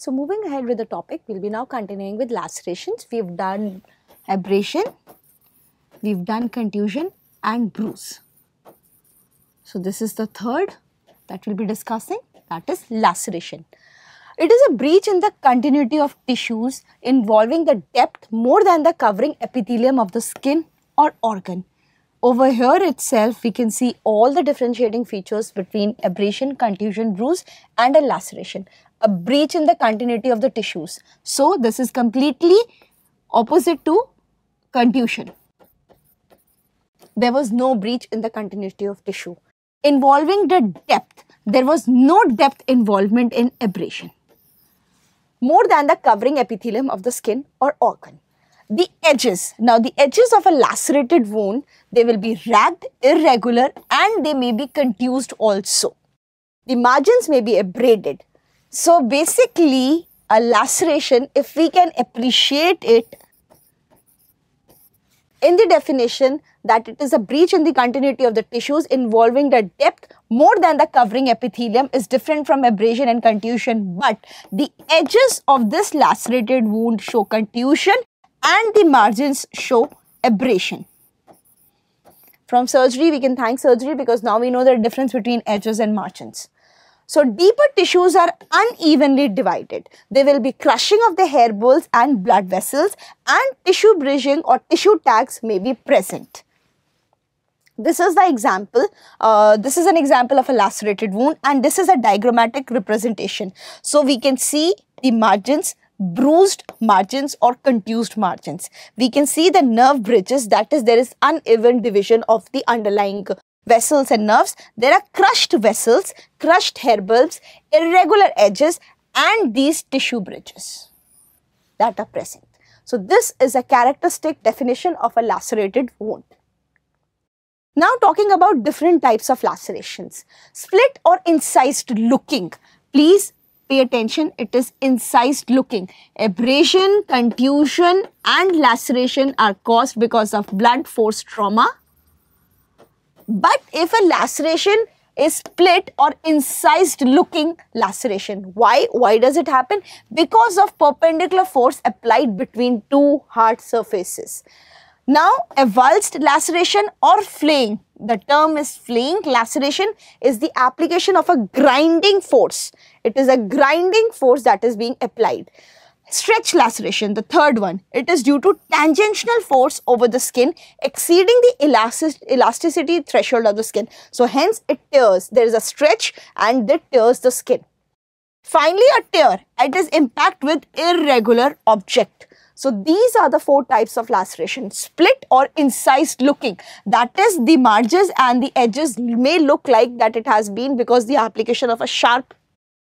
So moving ahead with the topic, we'll be now continuing with lacerations. We've done abrasion, we've done contusion and bruise. So this is the third that we'll be discussing that is laceration. It is a breach in the continuity of tissues involving the depth more than the covering epithelium of the skin or organ. Over here itself, we can see all the differentiating features between abrasion, contusion, bruise and a laceration. A breach in the continuity of the tissues. So, this is completely opposite to contusion. There was no breach in the continuity of tissue. Involving the depth, there was no depth involvement in abrasion. More than the covering epithelium of the skin or organ the edges. Now the edges of a lacerated wound, they will be ragged, irregular and they may be contused also. The margins may be abraded. So basically a laceration, if we can appreciate it in the definition that it is a breach in the continuity of the tissues involving the depth more than the covering epithelium is different from abrasion and contusion but the edges of this lacerated wound show contusion and the margins show abrasion. From surgery, we can thank surgery because now we know the difference between edges and margins. So deeper tissues are unevenly divided. There will be crushing of the hair bulbs and blood vessels and tissue bridging or tissue tags may be present. This is the example. Uh, this is an example of a lacerated wound and this is a diagrammatic representation. So we can see the margins bruised margins or contused margins. We can see the nerve bridges that is there is uneven division of the underlying vessels and nerves. There are crushed vessels, crushed hair bulbs, irregular edges and these tissue bridges that are present. So this is a characteristic definition of a lacerated wound. Now talking about different types of lacerations. Split or incised looking. Please pay attention, it is incised looking. Abrasion, contusion and laceration are caused because of blunt force trauma. But if a laceration is split or incised looking laceration. Why? Why does it happen? Because of perpendicular force applied between two hard surfaces. Now, a avulsed laceration or flaying, the term is flaying, laceration is the application of a grinding force. It is a grinding force that is being applied. Stretch laceration, the third one, it is due to tangential force over the skin exceeding the elastic, elasticity threshold of the skin. So, hence it tears. There is a stretch and it tears the skin. Finally, a tear, it is impact with irregular object. So these are the four types of laceration, split or incised looking. That is the margins and the edges may look like that it has been because the application of a sharp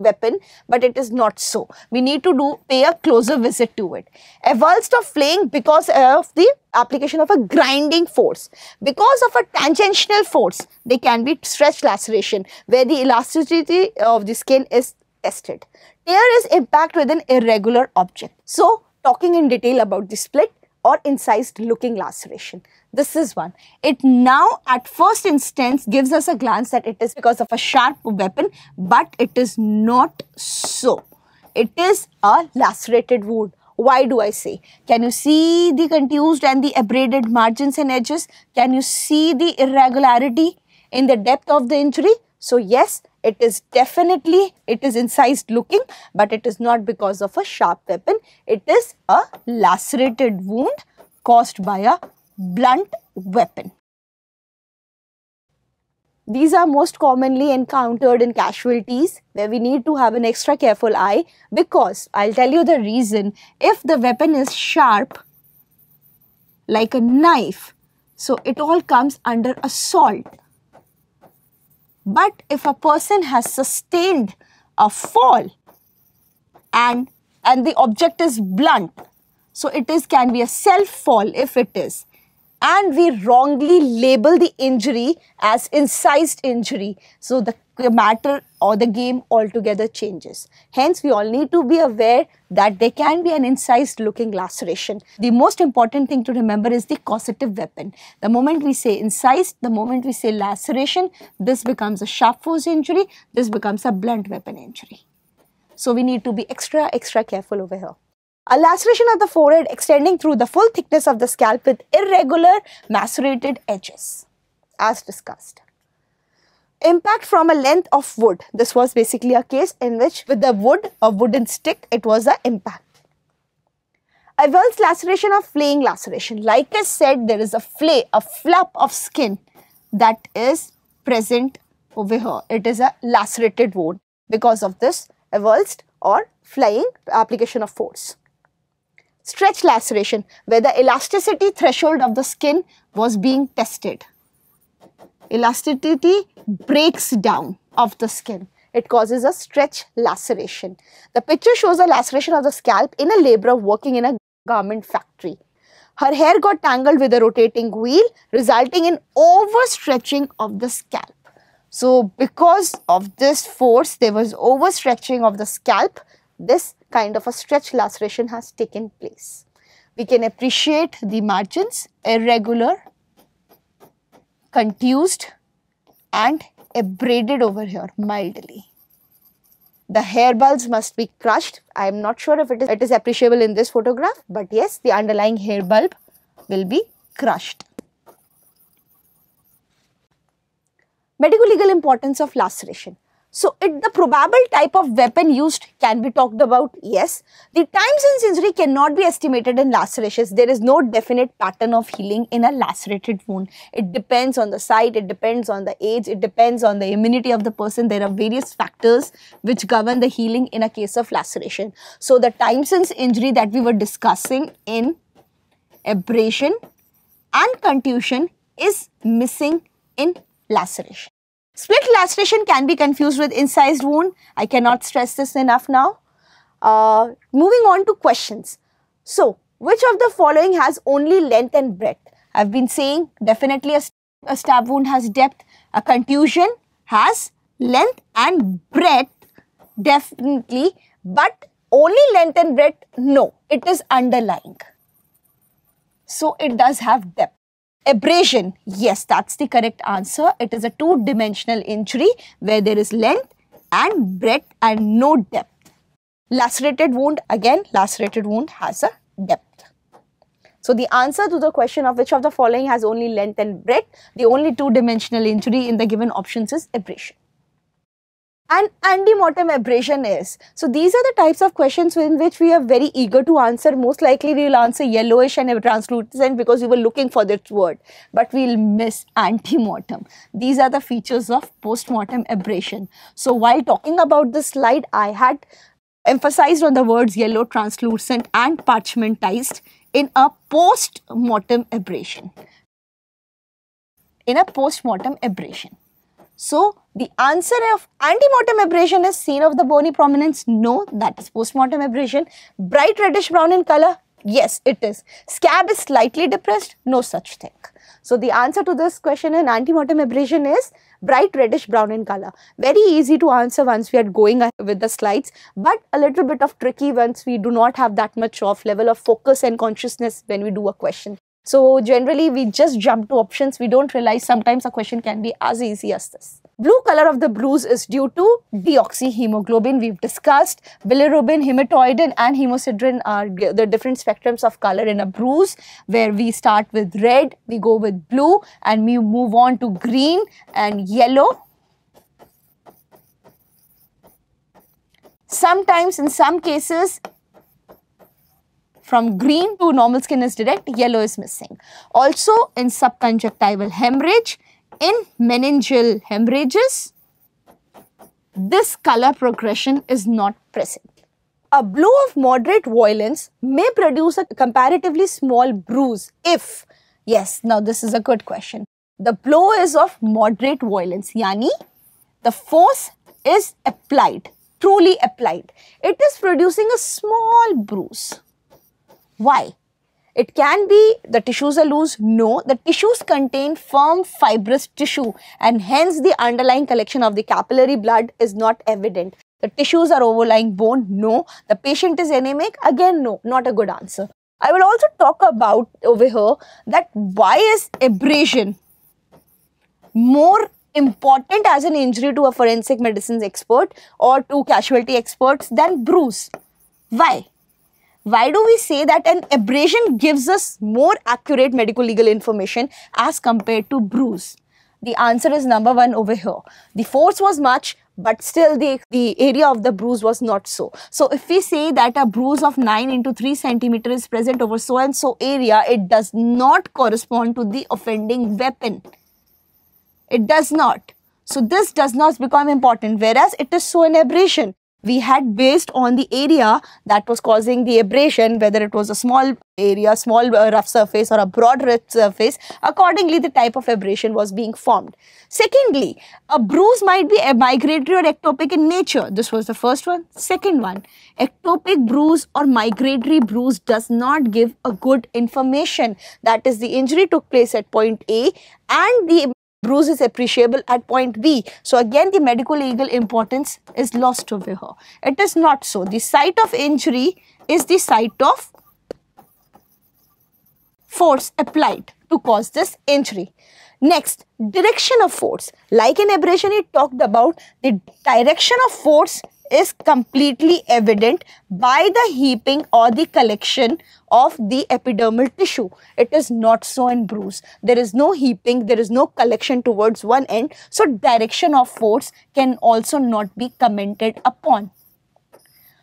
weapon, but it is not so. We need to do pay a closer visit to it. Avulsed of flaying because of the application of a grinding force. Because of a tangential force, they can be stretch laceration where the elasticity of the skin is tested. Tear is impact with an irregular object. So, talking in detail about the split or incised looking laceration. This is one. It now at first instance gives us a glance that it is because of a sharp weapon but it is not so. It is a lacerated wound. Why do I say? Can you see the contused and the abraded margins and edges? Can you see the irregularity in the depth of the injury? So yes, it is definitely, it is incised looking, but it is not because of a sharp weapon. It is a lacerated wound caused by a blunt weapon. These are most commonly encountered in casualties where we need to have an extra careful eye because I'll tell you the reason. If the weapon is sharp, like a knife, so it all comes under assault but if a person has sustained a fall and, and the object is blunt, so it is can be a self fall if it is and we wrongly label the injury as incised injury. So the matter or the game altogether changes. Hence, we all need to be aware that there can be an incised looking laceration. The most important thing to remember is the causative weapon. The moment we say incised, the moment we say laceration, this becomes a sharp force injury, this becomes a blunt weapon injury. So we need to be extra, extra careful over here. A laceration of the forehead extending through the full thickness of the scalp with irregular macerated edges as discussed. Impact from a length of wood. This was basically a case in which with the wood, a wooden stick, it was an impact. Avulsed laceration or flaying laceration. Like I said, there is a flay, a flap of skin that is present over here. It is a lacerated wound because of this avulsed or flaying application of force. Stretch laceration, where the elasticity threshold of the skin was being tested elasticity breaks down of the skin. It causes a stretch laceration. The picture shows a laceration of the scalp in a laborer working in a garment factory. Her hair got tangled with a rotating wheel, resulting in overstretching of the scalp. So, because of this force, there was overstretching of the scalp. This kind of a stretch laceration has taken place. We can appreciate the margins, irregular, contused and abraded over here mildly. The hair bulbs must be crushed. I am not sure if it is, it is appreciable in this photograph, but yes, the underlying hair bulb will be crushed. Medical legal importance of laceration. So, it, the probable type of weapon used can be talked about, yes. The time since injury cannot be estimated in lacerations. There is no definite pattern of healing in a lacerated wound. It depends on the site, it depends on the age, it depends on the immunity of the person. There are various factors which govern the healing in a case of laceration. So, the time since injury that we were discussing in abrasion and contusion is missing in laceration. Split laceration can be confused with incised wound. I cannot stress this enough now. Uh, moving on to questions. So, which of the following has only length and breadth? I've been saying definitely a, a stab wound has depth. A contusion has length and breadth definitely but only length and breadth no it is underlying so it does have depth Abrasion, yes, that's the correct answer. It is a two-dimensional injury where there is length and breadth and no depth. Lacerated wound, again, lacerated wound has a depth. So the answer to the question of which of the following has only length and breadth, the only two-dimensional injury in the given options is abrasion and ante-mortem abrasion is. So these are the types of questions in which we are very eager to answer. Most likely we will answer yellowish and translucent because we were looking for that word. But we will miss ante-mortem. These are the features of post-mortem abrasion. So while talking about this slide, I had emphasized on the words yellow, translucent and parchmentized in a post-mortem abrasion. In a post-mortem abrasion. So, the answer of ante-mortem abrasion is seen of the bony prominence. No, that is post-mortem abrasion. Bright reddish brown in color. Yes, it is. Scab is slightly depressed. No such thing. So, the answer to this question in ante-mortem abrasion is bright reddish brown in color. Very easy to answer once we are going with the slides, but a little bit of tricky once we do not have that much of level of focus and consciousness when we do a question. So generally we just jump to options. We don't realize sometimes a question can be as easy as this. Blue color of the bruise is due to deoxyhemoglobin. We've discussed bilirubin, hematoidin and hemosiderin are the different spectrums of color in a bruise where we start with red, we go with blue and we move on to green and yellow. Sometimes in some cases from green to normal skin is direct, yellow is missing. Also in subconjunctival hemorrhage, in meningeal hemorrhages, this color progression is not present. A blow of moderate violence may produce a comparatively small bruise if, yes, now this is a good question. The blow is of moderate violence, yani the force is applied, truly applied. It is producing a small bruise. Why? It can be the tissues are loose. No, the tissues contain firm fibrous tissue and hence the underlying collection of the capillary blood is not evident. The tissues are overlying bone. No. The patient is anemic. Again, no. Not a good answer. I will also talk about over here that why is abrasion more important as an injury to a forensic medicines expert or to casualty experts than bruise. Why? Why do we say that an abrasion gives us more accurate medical legal information as compared to bruise? The answer is number one over here. The force was much, but still the, the area of the bruise was not so. So if we say that a bruise of 9 into 3 centimeter is present over so and so area, it does not correspond to the offending weapon. It does not. So this does not become important, whereas it is so in abrasion we had based on the area that was causing the abrasion, whether it was a small area, small uh, rough surface or a broad rough surface, accordingly the type of abrasion was being formed. Secondly, a bruise might be a migratory or ectopic in nature. This was the first one. Second one, ectopic bruise or migratory bruise does not give a good information. That is the injury took place at point A and the bruise is appreciable at point B. So again the medical legal importance is lost over here. It is not so. The site of injury is the site of force applied to cause this injury. Next, direction of force. Like in abrasion, it talked about the direction of force is completely evident by the heaping or the collection of the epidermal tissue. It is not so in bruise. There is no heaping, there is no collection towards one end. So, direction of force can also not be commented upon.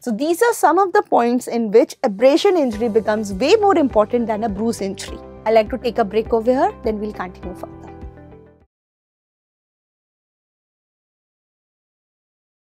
So, these are some of the points in which abrasion injury becomes way more important than a bruise injury. I like to take a break over here, then we'll continue further.